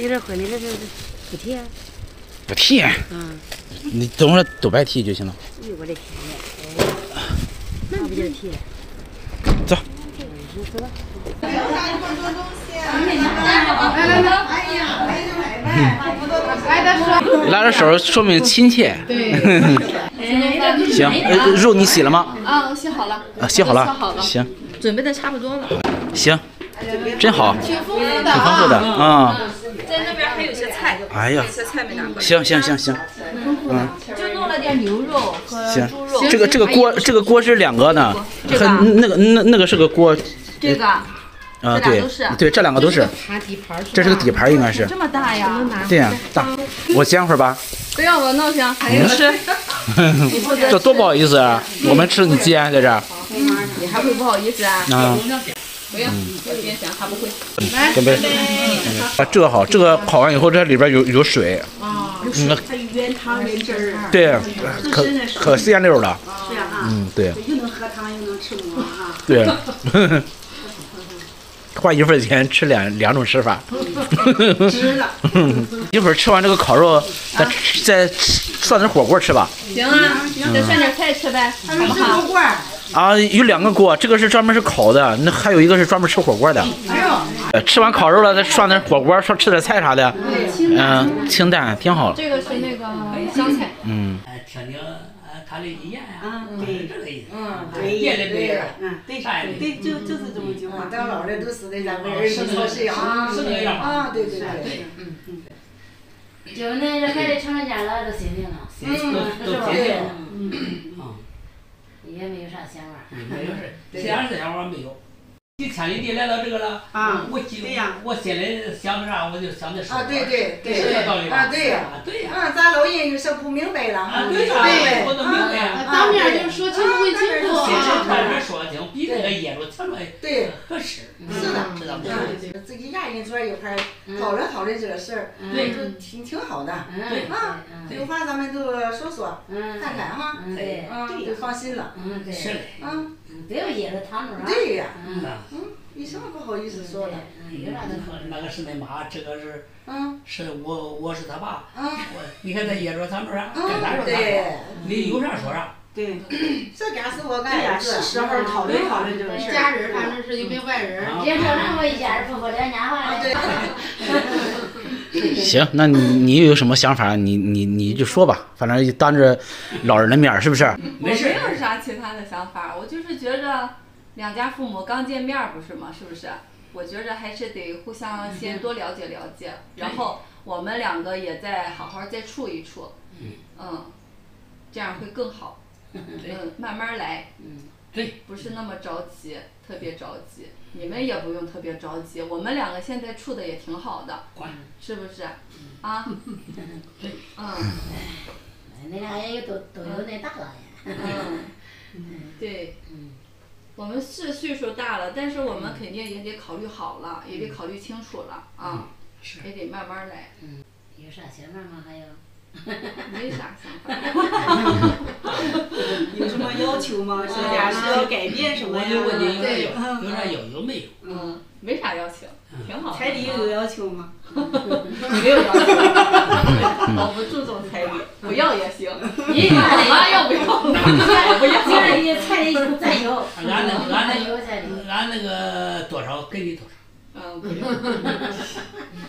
有点婚礼那是。不提，不剃，嗯，你等会儿都白剃就行了。哎呦我的天呀，哎，那不就贴？走，走吧。拉着手说。明亲切。行，呃肉你洗了吗？啊，我洗好了，啊，洗好了。都好了。行。准备的差不多了。行，真好，挺丰富的，挺丰富的。啊。在那边还有些菜，哎呀，些菜没拿过来，行行行行，嗯，就弄了点牛肉和行猪肉。这个这个锅这个锅是两个呢，这个和那个那那个是个锅这个。啊，对对，这两个都是，底盘这是个底盘应该是，这么大呀？对呀，大，我煎会儿吧，不要我弄行，还有吃。这多不好意思啊，我们吃你煎在这儿。你还会不好意思啊？啊，不要，我煎行，他不会。准备，啊，这个好，这个烤完以后这里边有有水，嗯，它有原汤原汁儿，对，可可鲜溜了，是呀啊，嗯，对。又能喝汤又能吃馍啊，对，花一份钱吃两两种吃法，值了。一会儿吃完这个烤肉，再再涮点火锅吃吧。行啊，再涮点菜吃呗，好不好？啊，有两个锅，这个是专门是烤的，那还有一个是专门吃火锅的。吃完烤肉了，再涮点火锅，涮吃点菜啥的，嗯、清淡挺好。这个是那个香菜，嗯，呃，听听呃他的意见呀，啊是对。这个意思。嗯，别的别的，嗯，对对，就就是这么句话。当老的都是那咱们儿时操是啊。是这个样啊，对对是对，嗯嗯，就那这孩子成了家了，都心定了，嗯都是听听。嗯啊，也没有啥想法。没有事，这样这想法没有。你千里地来到这个了，啊我记对呀我心里想个啥，我就想的啥。啊对对对是这个道理吧？啊对呀啊对呀。啊，咱老人就说不明白了对呀，我都明白呀。当面就说清楚清楚心里啊。当面说清，比那个噎着听着对，合适。是的，知道吗？啊自己家人坐一块儿讨论讨论这个事儿，对就挺挺好的。对，啊，有话咱们就说说，嗯，看看哈，嗯对，啊，就放心了。嗯对，是的。啊，嗯不要掖着藏着啊。对呀，嗯，嗯，有什么不好意思说的？嗯，有啥。那个是恁妈，这个是嗯是我我是他爸。嗯我你看他掖着咱们啥，跟咱嗯，说啥对，，你有啥说啥。对，这家是我，干儿子，是时候讨论讨论这个事儿。家人反正是又没外人。啊别说让我一家人婆婆两家话啊对嘞。行，那你你有什么想法，你你你就说吧，反正当着老人的面儿，是不是？我没有啥其他的想法，我就是觉着两家父母刚见面儿不是吗？是不是？我觉着还是得互相先多了解了解，然后我们两个也再好好再处一处，嗯，这样会更好。对嗯，慢慢来，对，不是那么着急，特别着急。你们也不用特别着急，我们两个现在处的也挺好的，是不是？啊，对，嗯。那俩也有都都有那大了呀。嗯，对，嗯。我们是岁数大了，但是我们肯定也得考虑好了，也得考虑清楚了啊，是也得慢慢来，有啥想法吗？还有？没啥想法。小家需要改变什么呀？我就问你有啥对有有啥要求没有？嗯，没啥要求，挺好的。彩礼有要求吗？没有要求，我不注重彩礼，不要也行。你干嘛要不要？不要。彩礼彩礼咱有，俺那俺。那俺那个多少给你多少。嗯，不用，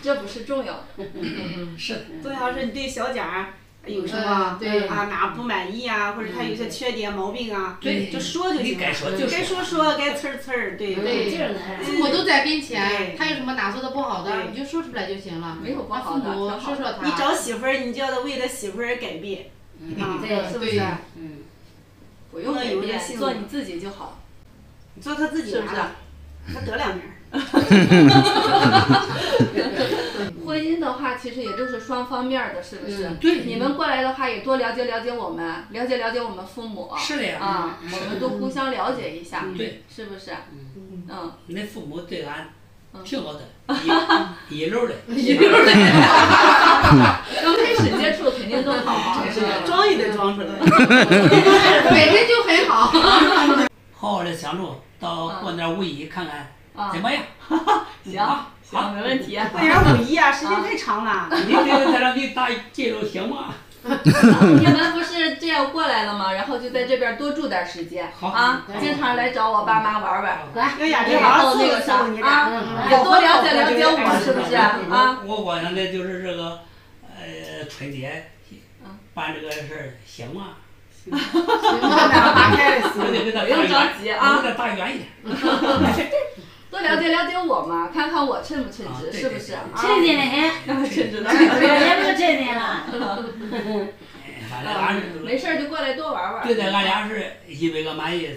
这不是重要的。是的。主要是你对小家有什么嗯对啊哪不满意啊，或者他有些缺点毛病啊，对就说就行了。该说就该说说，该呲儿呲儿，对对父母都在跟前，他有什么哪做的不好的，你就说出来就行了。没有不让好的父母挺好的说说他。你找媳妇儿，你就要为了媳妇儿改变，啊，对对是不是？嗯，不用改变，做你自己就好。做他自己是不是他得两面儿。婚姻的话，其实也都是双方面儿的，是不是？嗯对你们过来的话，也多了解了解我们，了解了解我们父母。是的呀啊，我们都互相了解一下，对，是不是？嗯。恁父母对俺嗯挺好的，一一流的。一流的。刚开始接触肯定更好，是吧？装也得装出来。本身就很好。好好的相处，到过年五一看看啊怎，么样？行 行，没问题。过年五一啊，时间太长了。你这个在这里打介绍行吗？你们不是这样过来了吗？然后就在这边多住点时间好啊，经常来找我爸妈玩玩，来然好好伺候后那个啥啊多了解了解我，是不是啊？我我上的就是这个，呃，春节嗯办这个事儿行吗？他们俩打开了我得给他不用着急啊我给他打远一点。多了解了解我嘛，看看我称不称啊职，对对是不是啊？趁劲的很，称职的。也不称职了。反正俺是 没事儿就过来多玩玩。对待俺俩是一百个满意，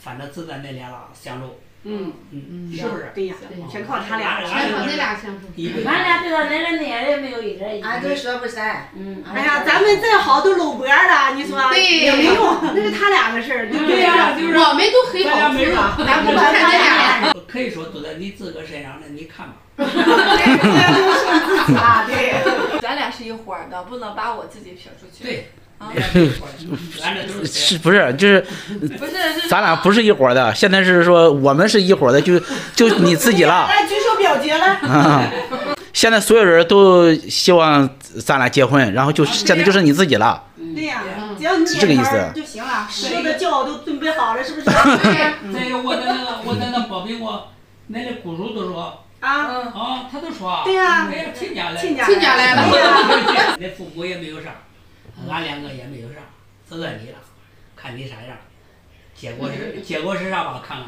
反正自在那俩了相处，嗯，嗯，是不是？对呀，全靠他俩了。全靠那俩相处。一俺俩对到那个那也没有一点意俺都说不散。嗯，哎呀，咱们再好都搂脖了，你说对也没用，那是他俩的事儿，对不对呀，就是我们都很好咱不看那俩。可以说都在你自个身上了，你看吧。啊，对。咱俩是一伙儿的，不能把我自己撇出去。对，啊，俺这 都是是不是？就是不是是咱俩不是一伙的，现在是说我们是一伙的，就就你自己了 来举手表决了。啊。现在所有人都希望咱俩结婚，然后就现在就是你自己了。对呀，只要你这个意思就行了，所有的轿都准备好了，是不是？对我在那个我在那包饼我，那的姑叔都说啊，啊，他都说，对呀哎呀，亲家来了，亲家来了那父母也没有啥，俺两个也没有啥，就在你了，看你啥样。结果是结果是啥吧？看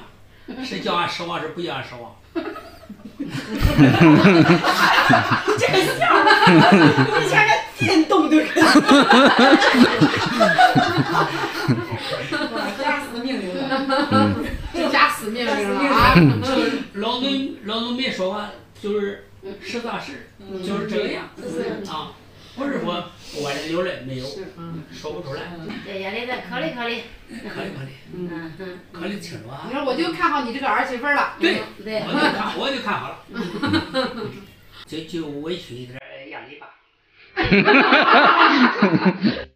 看，是叫俺失望，是不叫俺失望。这个像，你像个电动的。家死命令了。这家死命令了啊！就是老农老农民说话就是实打实，就是这个样啊，不是说外人流泪没有，说不出来，在家里再考虑考虑。考虑考虑，嗯嗯，考虑清楚啊你。说我就看好你这个儿媳妇了。对，对。我就看我就看好了，就就委屈一点让你吧。